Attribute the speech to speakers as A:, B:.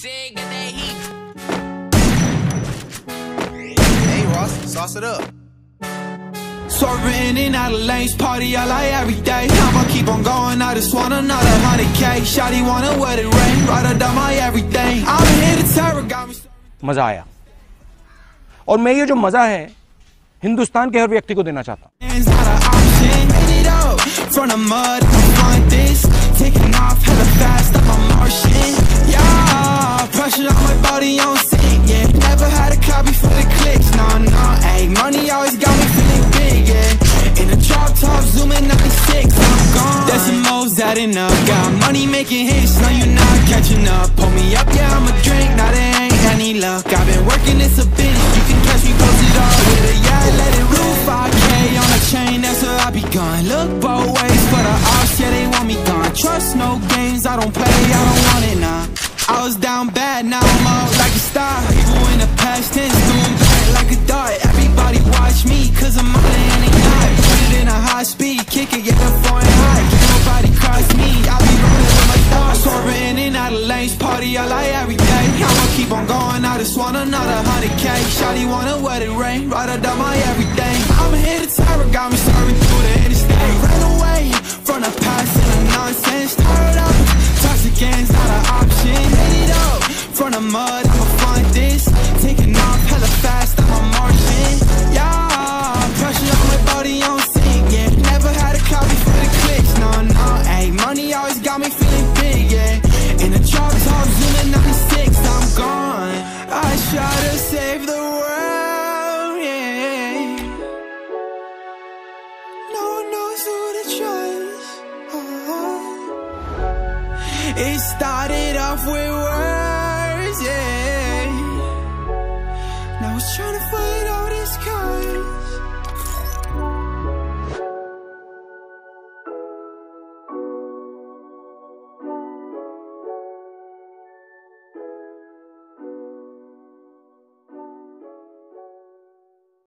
A: Sig in the heat. Hey, Ross, sauce it up.
B: Swerving in and out of lanes, party all I every day. I'ma keep on going, I just want another hundred K. Shotty wanna wear the rain, ride or die my everything. I'm here to terror, got me.
C: मज़ा आया और मैं ये जो मज़ा है हिंदुस्तान के हर व्यक्ति को देना चाहता हूँ
B: Adding up. Got money making hits. No, you're not catching up. Pull me up, yeah, I'ma drink. Now there ain't any luck. I've been working, it's a business. You can catch me posted up with a yeah, let it roof 5K on a chain, that's where I be gone. Look both ways for the ops, yeah, they want me gone. Trust no games, I don't play, I don't want it now. I was down bad, just want another hundred K. Shawty wanna wet it rain, right under my everything. I'm here to terror, got me swerving through the interstate. Ran away from the past and the nonsense. Tired up, toxic ends, not an option. Made it up from the mud, knows who to trust. Oh. It started off with words, yeah. Now it's trying to find.